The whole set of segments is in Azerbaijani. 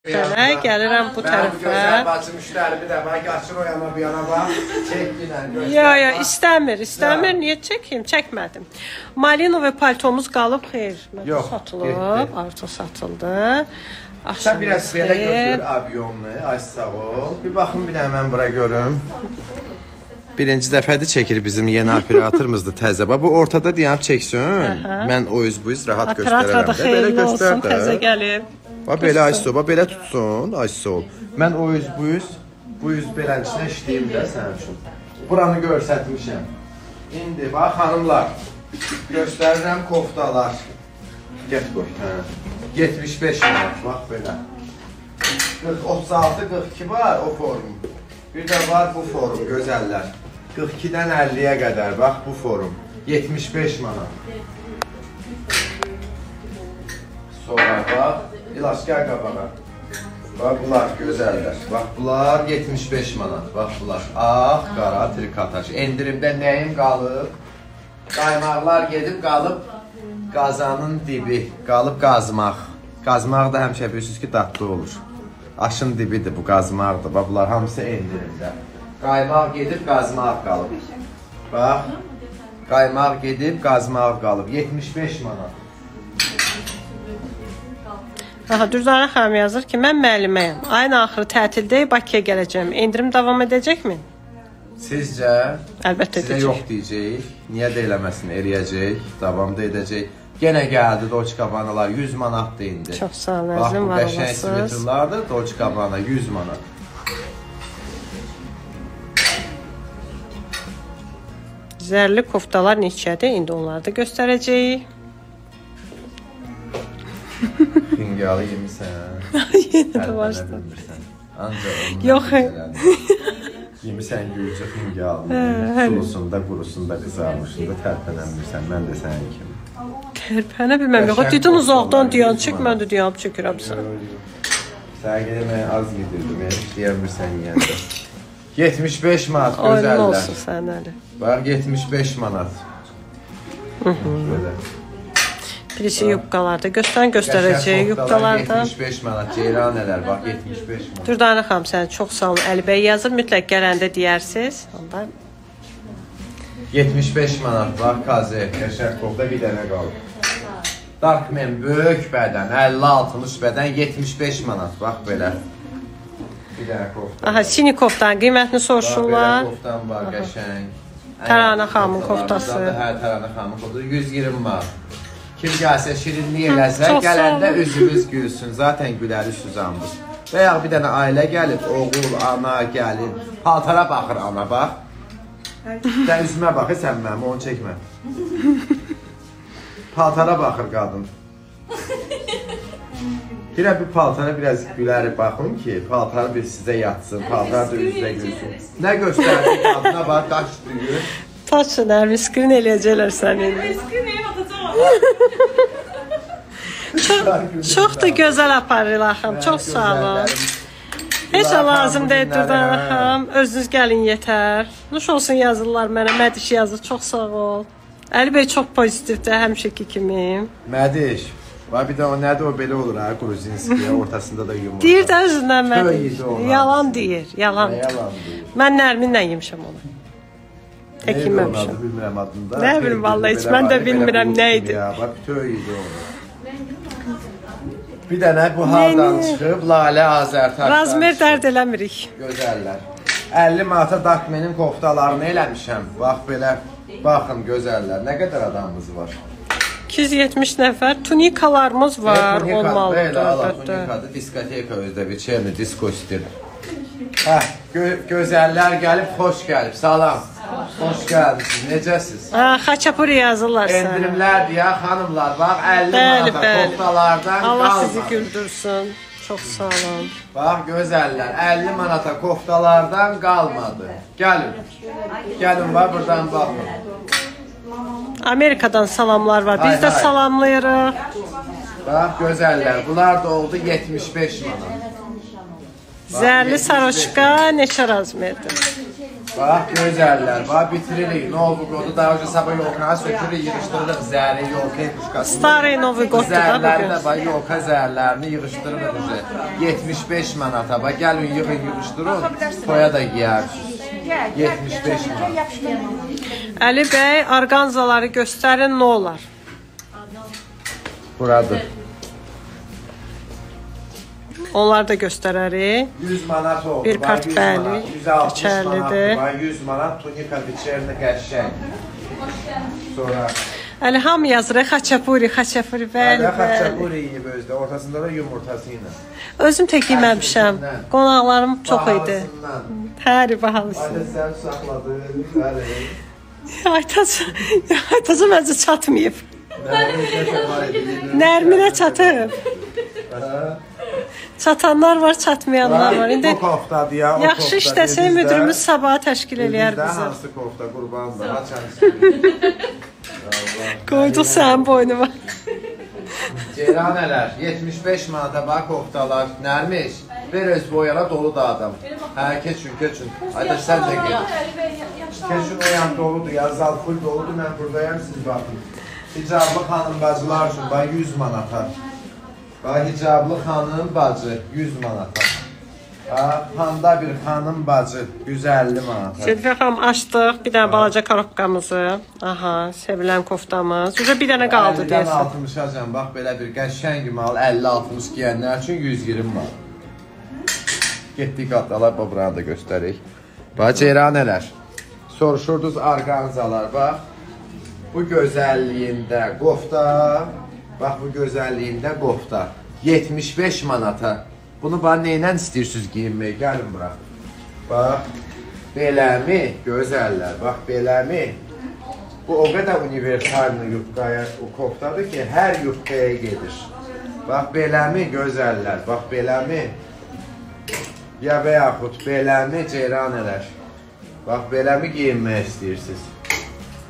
Sənə gəlirəm bu tərəfə. bacım müştərimi də bax qaçır o yana bu yana bax. Çək bilən göstər. Ya ya istəmir, istəmir. Niyə çəkeyim? Çəkmədim. Malino və paltomuz qalıb xeyr. Yox, satılıb, artıq satıldı. Sən biraz belə götür avyonlu. Ay sağ ol. Bir baxın bir mən bura görüm. Birinci dəfədir çəkir bizim yeni operatorumuzdur təzə. Bax bu ortada dayanıb çəksin. Mən o üz bu üz rahat göstərərəm. Belə göstər də. təzə gəlib. Bax belə ay sol, bax belə tutsun, ay sol. Mən o üz bu üz bu üz beləsinə işləyim də sənin üçün. Buranı göstərmişəm. İndi bax xanımlar, göstərirəm koftalar. Get qoy, hə. 75 manat, bax belə. 40, 36, 42 var o form. Bir də var bu form, gözəllər. 42-dən 50-yə qədər, bax bu form. 75 manat. Sonra bax, ilaç gəl qabağa. Bax bunlar gözəllər. Bax bunlar 75 manat. Bax bunlar ağ, qara trikotaj. Endirimdə nəyim qalıb? Qaymaqlar gedib qalıb qazanın dibi, qalıb qazmaq. Qazmaq da həmişə bilirsiniz ki, dadlı olur. Aşın dibidir bu qazmaqdır. Bax bunlar hamısı endirimdə. Qaymaq gedib qazmaq qalıb. Bax. Qaymaq gedib qazmaq qalıb. 75 manat. Aha, Dürzana xanım yazır ki, mən müəlliməyəm. Ayın axırı tətildə Bakıya gələcəm. Endirim davam edəcəkmi? Sizcə Əlbəttə sizə edəcək. yox deyəcək. Niyə də eləməsin? Eriyəcək, davam da edəcək. Yenə gəldi Dolce Gabbanalar 100 manatdır indi. Çox sağ olun, Bax əzizim, bu var qəşəng olasınız. svetrlardır Dolce Gabbana 100 manat. Zərli koftalar neçədir? İndi onları da göstərəcəyik. Xingalı yemisən. Yenə də bilmirsən. Ancaq Yox. bilirsən. Yemisən gülcü xingalı. hə. Sulusunda, qurusunda, qızarmışında tərpənənmirsən. Mən də sənin kimi. Tərpənə bilməm. Yox, dedin uzaqdan dayan yüz çıx, mən də dayanıb çəkirəm sən. Sən gedəmə az gedirdim, yəni işləyəmirsən yeyəndə. 75 manat gözəllər. olsun sən əli. Var 75 manat. Belə. Birisi yubqalarda göstərin göstərəcək yubqalardan. 75 manat, ceyranələr bax 75 manat. Dürdana xanım sən çox sağ olun. Əli bəy yazır, mütləq gələndə deyərsiz. Onda 75 manat bax kaze, qəşəng qolda bir dənə qalıb. Darkman böyük bədən, 50-60 bədən 75 manat bax belə. Bir dənə kofta. aha Sinikovdan qiymətini soruşurlar. koftam var qəşəng. Təranə xanımın koftası. Hə, Təranə xanımın koftası 120 manat. Kim gəlsə şirinlik eləsə, çox sağ gələndə üzümüz gülsün. Zaten güləriş uzanmış. Və ya bir dənə ailə gəlib, oğul, ana, gəlin. Paltara baxır ana bax. Sən üzümə bax, sən mənim, onu çəkmə. Paltara baxır qadın. Birə bir paltara biraz güləri baxın ki, paltar bir sizə yatsın, paltar da üzünə gülsün. Nə göstərdi qadına bax, qaç düyür. Taçın əmi skrin eləyəcəklər səni indi. Çox da gözəl aparır axım. Çox sağ olun. Heç lazım deyil Dürdana xanım. Özünüz gəlin yetər. Nuş olsun yazırlar mənə. Mədiş yazır. Çox sağ ol. Əli bəy çox pozitivdir həmişəki kimi. Mədiş. Va bir də o nədir o belə olur ha Gruzinskiyə ortasında da yumurta. Deyir də özündən mən. Yalan deyir. Yalan. Yalan deyir. Mən Nərminlə yemişəm onu. Tək Neydi onun yeməmişəm. adı, Bilmirəm adında. Nə bilim, Tövə vallahi belə heç mən də var, belə bilmirəm bulud nə kimi idi. Ya, bax tövə idi onu. Bir dənə bu hardan Neyini? çıxıb Lalə Azərtaşdan. Razmer dərd eləmirik. Gözəllər. 50 manata Darkmenin koftalarını eləmişəm. Bax belə. Baxın gözəllər. Nə qədər adamımız var. 270 nəfər tunikalarımız var, Tunika, olmalıdır. Belə ala əlbəttə. tunikadır, diskoteka özdə bir çerni, disko stil. Hə, gö gözəllər gəlib, xoş gəlib. Salam. Xoş gəldiniz. Necəsiz? Xaçapuri yazırlar sənə. Endirimlər deyə xanımlar, bax 50 Bəli, manata koftalardan Allah sizi qalmadı. güldürsün. Çox sağ olun. Bax gözəllər, 50 manata koftalardan qalmadı. Gəlin. Gəlin bax burdan baxın. Amerikadan salamlar var. Biz Hay, də hay. salamlayırıq. Bax gözəllər, bunlar da oldu 75 manat. Zərli saroçka neçə razmerdir? Bax gözəllər. Bax bitiririk. Ne oldu qodu daha önce sabah yolkana sökürük, yığışdırırıq zəri, yolka kuşkası. Starый Novi Goddur da bugün. də bax yolka zərlərini yığışdırırıq bizə. 75 manata. Bax gəlin yığın yığışdırın. Toya da giyərsiniz. 75 manat. Əli bəy, orqanzaları göstərin, nə olar? Buradır. Onlar da göstərərik. 100 manat oldu. Bir part 100 bəli, manat, 160 keçərlidir. manat. Bax 100 manat tunika biçerini qəşəng. Sonra Əli hamı yazır, xaçapuri, xaçapuri, bəli, bəli. xaçapuri yeyib özdə, ortasında da yumurtası ilə. Özüm tək yeməmişəm. Qonaqlarım çox idi. Həri bahalısı. Ailə sən saxladın, bəli. Aytacı, aytacı məncə çatmayıb. Nə Nərminə çatıb. Çatanlar var, çatmayanlar var. İndi o koftadır ya. o yaxşı kofta. işləsək Dedizdə- müdürümüz sabaha təşkil eləyər dedizdə bizi. Hansı kofta qurbandır? Açan istiyor. Qoyduq sənin boynuma. Ceyranələr 75 manata bax koftalar. Nərmiş, ver öz boyana dolu da adam. Hə, keçin, keçin. Ayda sən də gel. Keçin o yan doludur ya, zal full doludur. Mən buradayam, siz baxın. Hicablı xanım bacılar üçün bax 100 manata. Bax hicablı xanım bacı 100 manata. Bax, panda bir xanım bacı 150 manata. Zülfə xanım açdıq bir dənə balaca korobkamızı. Aha, sevilən koftamız. Üzə bir dənə qaldı 50-dən deyəsən. 60-acan bax belə bir qəşəng mal 50-60 geyənlər üçün 120 mal. Getdik qatdalar bax buranı da göstərik. Bax ceyranələr. Soruşurdunuz orqanzalar bax. Bu gözəlliyində qofta, bax bu gözəlliyində qofta 75 manata. Bunu nə ilə istəyirsiniz geyinməyə? Gəlin bura. Bax beləmi gözəllər, bax beləmi Bu o qədər universallı yubqaya o koftadır ki, hər yubqaya gedir. Bax beləmi gözəllər, bax beləmi ya və yaxud beləmi ceyranələr. Bax beləmi geyinmək istəyirsiniz?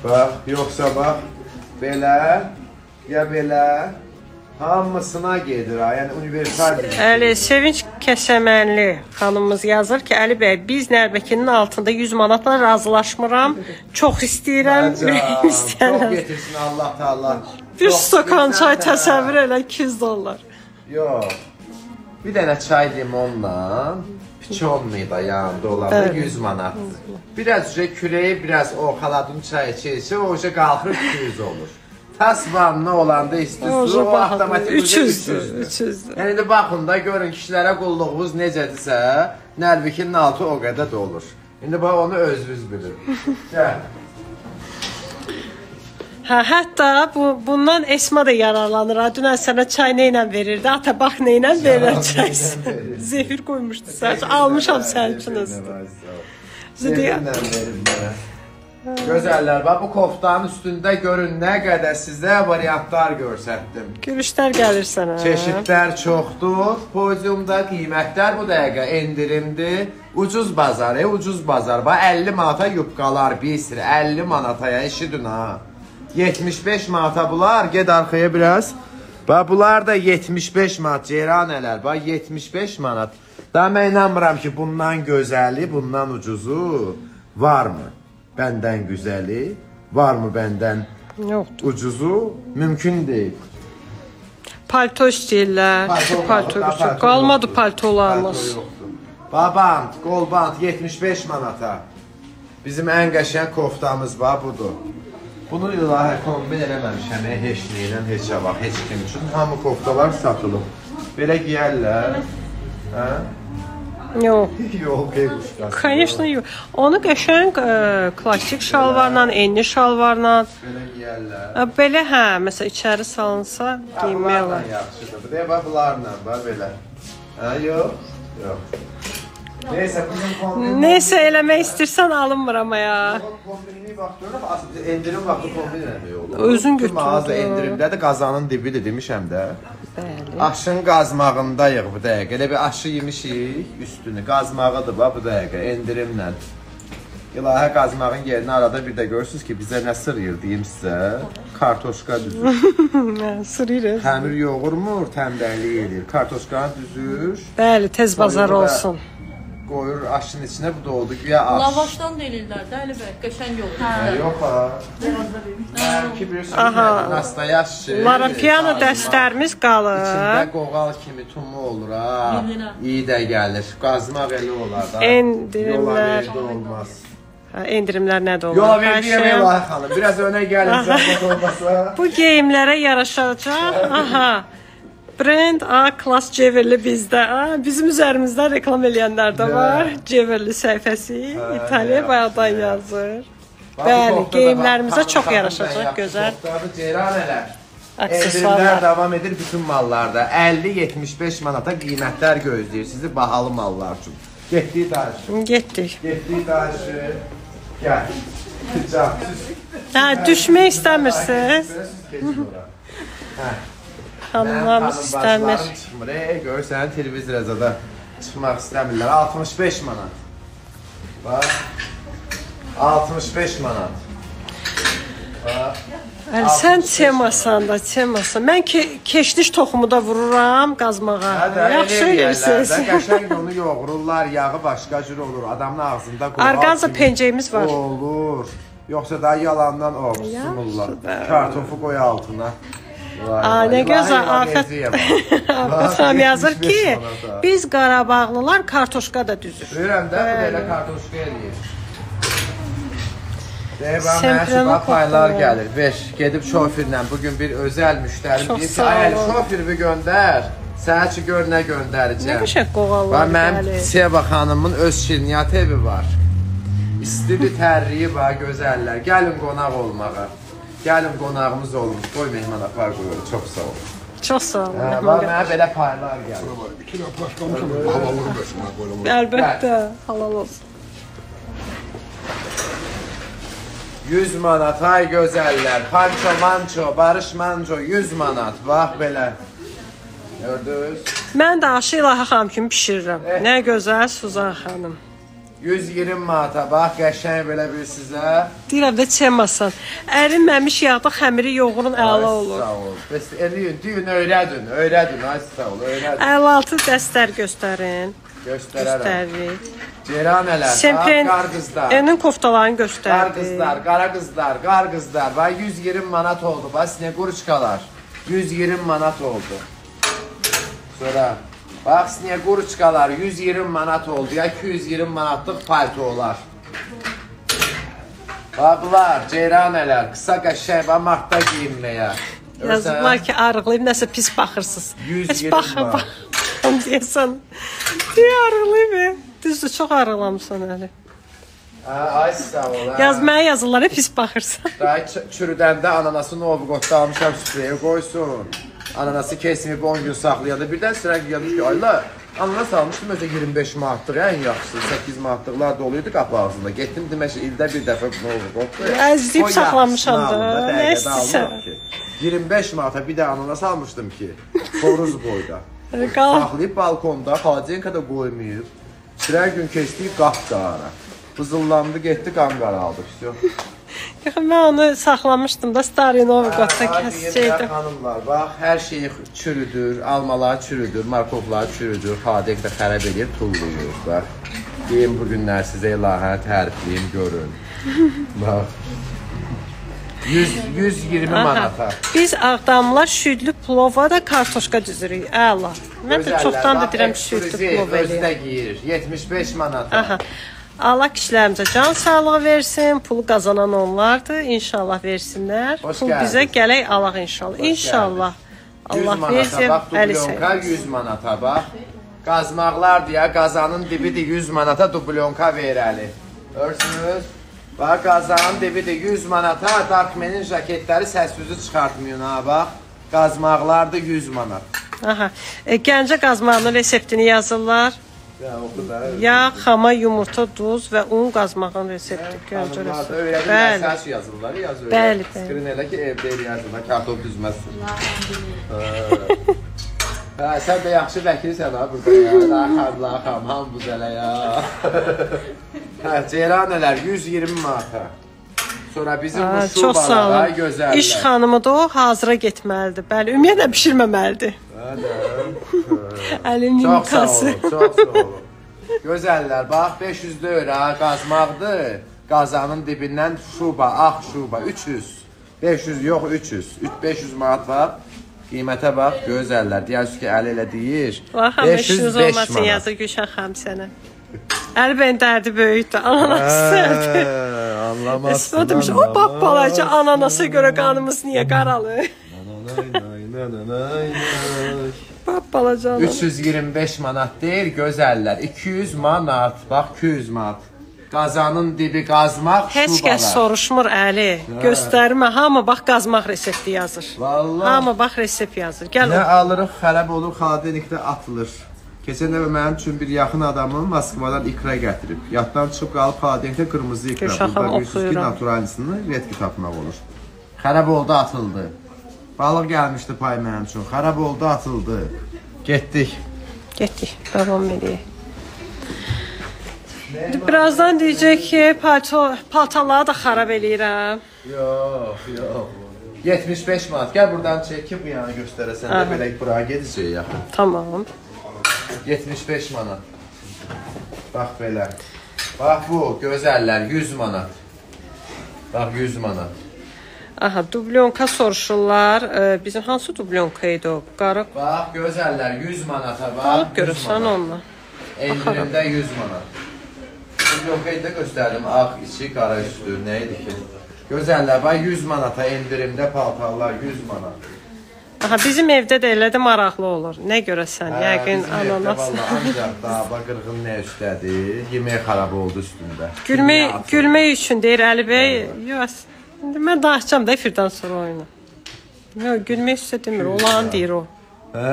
Bax, yoxsa bax belə ya belə hamısına gedir ha. Yəni universal Əli Sevinç Kəsəmənli xanımımız yazır ki, Əli bəy, biz Nərbəkinin altında 100 manatla razılaşmıram. Çox istəyirəm, ürəyim Çox istəyirəm. getirsin Allah Taala. Bir Çox stokan çay təsəvvür elə 200 dollar. Yox. Bir dənə çay limonla piçonlu da yanında olanda Evet. 100 manat. Biraz üzə kürəyi, biraz o xaladın çayı içirsə, o qalxır 200 olur. Tas vanna olanda istiyorsunuz, o avtomatik 300-dür, 300-dür. 300-dür. Yəni də baxın da görün kişilərə qulluğunuz necədirsə, Nərvikinin altı o qədər də olur. İndi bax onu özünüz bilin. Gəl. Hə, hətta bu bundan Esma da yararlanır. ha. Dünən sənə çay nə ilə verirdi? Ata bax nə ilə verir çay. verir. Zehir qoymuşdu sən. Almışam sənin üçün özü. Zədiyə. Zədiyə verin mənə. Gözəllər, bax bu koftanın üstündə görün nə qədər sizə variantlar göstərdim. Gülüşlər gəlir sənə. Çeşidlər çoxdur. Podiumda qiymətlər bu dəqiqə endirimdir. Ucuz bazar, e, ucuz bazar. Bax 50 manata yubqalar bir sıra 50 manataya eşidin ha. 75 manata bunlar. Ged arxaya biraz. Bax bunlar da 75 manat ceyranələr. Bax 75 manat. Daha mən inanmıram ki, bundan gözəli, bundan ucuzu varmı? Bəndən güzəli, varmı bəndən Yoxdur. ucuzu? Mümkün deyil. Palto istəyirlər. Şu palto götür. Qalmadı paltolarımız. Babant, qolbant 75 manata. Bizim ən qəşəng koftamız var budur. Bunu ilahi kombin eləməmişəm, e, heç nə ilə, heç vaxt, heç kim üçün. Hamı koftalar satılıb. Belə geyərlər. Hə? Yox. Yox, qeybuşqası. Конечно, yox. Onu qəşəng ə, klassik şalvarla, enli şalvarla, Belə geyərlər. ə, belə hə, məsələn içəri salınsa geyinmək Bunlarla olar. yaxşıdır. Bir də bax bunlarla, bax belə. Hə, yox. Yox. Neysə, bizim kombin Nəysə eləmək istərsən alınmıram ya. Kombinini vaxt görürəm, aslında endirim vaxtı kombin eləmək olur. Özün Bütün Mağaza götür. endirimdədir, qazanın dibidir demişəm də. Bəli. Aşın qazmağındayıq bu dəqiqə. Elə bir aşı yemişik üstünü. Qazmağıdır bax bu dəqiqə endirimlə. İlahə qazmağın yerinə arada bir də görürsünüz ki, bizə nə sır deyim sizə? Kartoşka düzür. Hə, Sırırız. Həmir yoğurmur, tənbəllik edir. Kartoşkanı düzür, Bəli, tez bazar Soyuğu da- olsun. Qoyur aşın içinə bu da oldu güya aş. Lavaşdan da eləyirlər də Əli bəy, qəşəng olur. Hə, Yox ha. Ki bir sürü Aha. nastayaşı. Larapiano dəstlərimiz qalır. İçində qoğal kimi tumu olur ha. İyi də gəlir. Qazmaq elə olar da. Endirimlər. Olmaz. Hə, endirimlər nədə olur? Yola verdi Xahiş yemək Lalə xanım. Biraz önə gəlin zəhmət olmasa. Bu geyimlərə yaraşacaq. Aha. Brand A Class Ceverli bizdə. Ha, bizim üzərimizdə reklam eləyənlər də var. Ceverli səhifəsi İtaliya bayaqdan yazır. Bəli, geyimlərimizə çox yaraşacaq, gözəl aksesuarlar. davam edir bütün mallarda. 50-75 manata qiymətlər gözləyir sizi bahalı mallar üçün. Getdik daşı. Getdik. Getdik daşı. Gəl. Hə, düşmək istəmirsiniz? Xanımlarımız istəmir. Çıxmır. Ey, görürsən televizorda da çıxmaq istəmirlər. 65 manat. Bax. 65 manat. Bax. Əli, sən çemasan da, çemasan. Mən ki keşniş toxumu da vururam qazmağa. Hə Yaxşı yeyirsiniz. Qəşəng onu yoğururlar, yağı başqa cür olur. Adamın ağzında qoğal Arqanza kimi pencəyimiz var. Olur. Yoxsa da yalandan o sunurlar. Kartofu qoy altına. Vay, Aa, vay, nə vay, gözəl vay, afət. geziyə bax. Afət xanım yazır 75 ki, manata. biz Qarabağlılar kartoşka da düzür. Görürəm də, bu belə kartoşka eləyir. Deyir, bax, mənə Semprana şubat paylar qoxulu. gəlir. Ver, gedib şofirlə bugün bir özəl müştərim Çox deyir ki, sağ ay, olun. şofirimi göndər. Sənə ki, gör nə Nə göndərəcəm. qəşəng qoğallar Bax, mənim gəlir. Seva xanımın öz şirniyyat evi var. İstili tərriyi var, gözəllər. Gəlin qonaq olmağa. Gəlin qonağımız olun. Qoy mehman apar qoyur. Çox sağ ol. Çox sağ olun. Hə, Rəhman bax, bəy. mənə belə paylar gəlir. İki laf başlamışım, havaları versinler böyle. Əlbəttə, halal olsun. 100 manat, ay gözəllər. Panço, manço, Barış Manço 100 manat. Bax belə. Gördünüz? Mən də aşı İlahə xanım kimi bişirirəm. Eh. Nə gözəl Suzan xanım. 120 manata. Bax, qəşəng belə bir sizə. Deyirəm də çemasan. Ərinməmiş yağda xəmiri yoğurun əla olur. Sağ ol. Bəs eləyin, deyin, öyrədin, öyrədin. Ay sağ ol, öyrədin. 56 dəstər göstərin. Göstərərəm. Göstərik. Ceyranələr, Sempren qar qızlar. enin koftalarını Qar göstərdik. qızlar, qara qızlar, qar qızlar. Bax 120 manat oldu. Bax ne qurçkalar. 120 manat oldu. Sonra bax ne qurçkalar 120 manat oldu. Ya 220 manatlıq paltolar. Bax bunlar ceyranələr, qısa qəşəng və martda geyinməyə. Yazıblar ki, arıqlayıb nəsə pis baxırsınız. 120 Heç baxın, var. baxın deyəsən. Deyə arıqlayıb. Düzdür, çox arıqlamısan Əli. Hə, ay sağ ol. hə. Yazmaya yazırlar, hep pis baxırsan. Daha çürüdəndə ananası Novqotda almışam süfrəyə qoysun ananası kesməyib 10 gün saxlayanda birdən sirə gəlmiş ki, ayla, ananas almışdım özə 25 manatlıq ən yaxşısı, 8 manatlıqlar doluydu qapı ağzında. Getdim demək ildə bir dəfə nə olur, qorxdu. Əzizib saxlamışam da. Nə istəsən? 25 manata bir də ananas almışdım ki, xoruz boyda. Saxlayıb balkonda, xadinkada qoymayıb. Sirə gün keçdi, qapdı ara. Bızıllandı, getdi, qan qaraldı. Vsyo. Yox, mən onu saxlamışdım da Starinovqotda Hə, kəsəcəkdim. Xanımlar, bax, hər şey çürüdür, almalar çürüdür, markovlar çürüdür, xadek də xərab edir, tulluyur. Bax, deyim bu günlər sizə ilahə tərifliyim, görün. Bax. 100 120 manata. Biz Ağdamlar şüdlü plova da kartoşka düzürük. Əla. Mən də çoxdan da deyirəm şüdlü plov Özü eləyir. də geyir. 75 manata. Aha. Allah kişilərimizə can sağlığı versin. Pulu qazanan onlardır. İnşallah versinlər. Xoş Pul gəldiniz. bizə gələk alaq inşallah. İnşallah. 100 Allah manata, versin. bax, Əli dublonka sayın. 100 manata, bax. Qazmaqlar deyə qazanın dibidir 100 manata dublonka verəli. Görsünüz? Bax, qazanın dibidir 100 manata, Darkmenin jaketləri səssüzü çıxartmayın ha, bax. Qazmaqlardır 100 manat. Aha. E, Gəncə qazmağının reseptini yazırlar. Da. Yağ, xama, yumurta, duz və un qazmağın resepti. Da resepti. öyrədirlər, Bəli. səs yazırlar, yaz öyrədir. Bəli, bəli. Skrin elə ki, evdə eləyərsən, kartof düzməzsin. Hə, sən də yaxşı vəkilsən ha burada ya. Laxam, laxam, ham buzələ ya. Hə, ceyranələr 120 manata. Sonra bizim Aa, bu çox sağ şubalar olun. gözəllər. İş xanımıdır o, hazıra getməlidir. Bəli, ümumiyyətlə bişirməməlidir. Əlinin Çox sağ yumkası. olun, çox sağ olun. Gözəllər, bax 500 dövrə qazmaqdır. Qazanın dibindən şuba, ağ şuba 300. 500 yox 300. 500 manat var. Qiymətə bax, gözəllər. Deyərsiniz ki, əli ilə deyir. Bax, 500 olmasın yazır Gülşən xanım sənə. Əli bəyin dərdi böyükdür, ananas istərdi. Anlamazsın. Esma demiş, o bab balaca ananasa görə qanımız niyə qaralı? Bab balaca ananas. 325 manat deyil, gözəllər. 200 manat, bax 200 manat. Qazanın dibi qazmaq Heç şubalar. kəs soruşmur Əli. Göstərmə, hamı bax qazmaq resepti yazır. Vallahi. Hamı bax resept yazır. Gəl Nə alırıq, xərab olur, xaladenikdə atılır. Keçən dəfə mənim üçün bir yaxın adamım Moskvadan ikra gətirib. Yaddan çıxıb qalıb xaladenikdə qırmızı ikra. Burada bilirsiniz ki, oxuyuram. naturalısını redki tapmaq olur. Xərab oldu, atıldı. Balıq gəlmişdi pay mənim üçün. Xərab oldu, atıldı. Getdik. getdik, davam edək. Birazdan deyəcək ki, palto, paltaları da xarab eləyirəm. Yox, yox. 75 manat. Gəl buradan çək ki, bu yana göstərəsən də Aha. belə bura gedəcək yaxın. Tamam. 75 manat. Bax belə. Bax bu gözəllər 100 manat. Bax 100 manat. Aha, dublyonka soruşurlar. Ee, bizim hansı dublyonka idi o? Qara Bax gözəllər 100 manata bax. alıb 100 görürsən onunla. Endirimdə 100 manat. Bu yoxayı da göstərdim. Ağ içi, qara üstü. Nə idi ki? Gözəllər bax 100 manata endirimdə paltarlar 100 manat. Aha, bizim evdə də elə də maraqlı olur. Nə görəsən? Hə, Yəqin ananas. Ancaq daba qırğın nə üstədir? Yemək xarab oldu üstündə. Gülmək, gülmək üçün deyir Əli bəy. Yox. İndi mən danışacağam da efirdən sonra oyunu. Yox, gülmək üstə demir. Olan deyir o. Hə.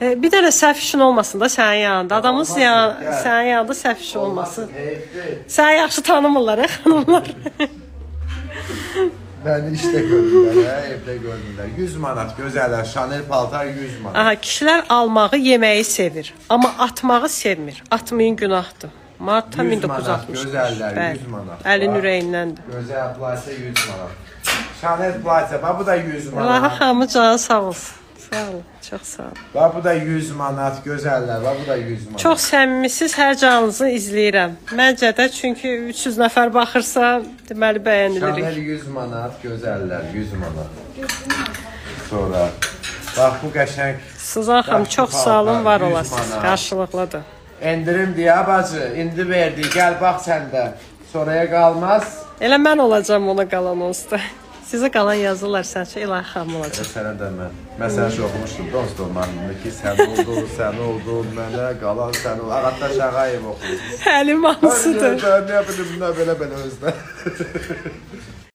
E, bir dənə səhv işin olmasın da sənin yanında. Adamın Olmasın, yan, gəl. sənin yanında səhv iş olmasın. Səni yaxşı tanımırlar, hə, xanımlar. Məni işdə gördülər, hə, evdə gördülər. 100 manat gözəllər, Chanel paltar 100 manat. Aha, kişilər almağı, yeməyi sevir, amma atmağı sevmir. Atmayın günahdır. Martda 100 manat, 1960. gözəllər, 100 manat. Əlin ürəyindəndir. Gözəl playsa 100 manat. Chanel playsa, bax bu da 100 Allah manat. hamı canı sağ olsun. Sağ olun, çox sağ olun. Bax bu da 100 manat, gözəllər, bax bu da 100 manat. Çox səmimisiz hər canınızı izləyirəm. Məncə də çünki 300 nəfər baxırsa, deməli Chanel bəyənirik. 100 manat, gözəllər, 100 manat. Sonra bax bu qəşəng Suzan xanım çox sağ olun, var paltar, 100 olasınız. Qarşılıqlıdır. Endirim deyə bacı, indi verdi. Gəl bax sən də. Sonraya qalmaz. Elə mən olacağam ona qalan onsda. Sizə qalan yazırlar, sənsə İlahi xanım olacaq. Və sənə də mən. Mən sənə şey oxumuşdum dostum mahnını ki, sən oldun, sən oldun, mənə qalan sən oldun. Ağatda Şağayev oxuyur. Həlim hansıdır? Ben ne bileyim ne böyle böyle özde.